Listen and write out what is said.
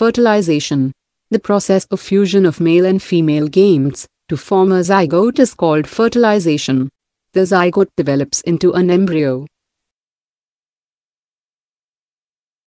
fertilization. The process of fusion of male and female gametes to form a zygote is called fertilization. The zygote develops into an embryo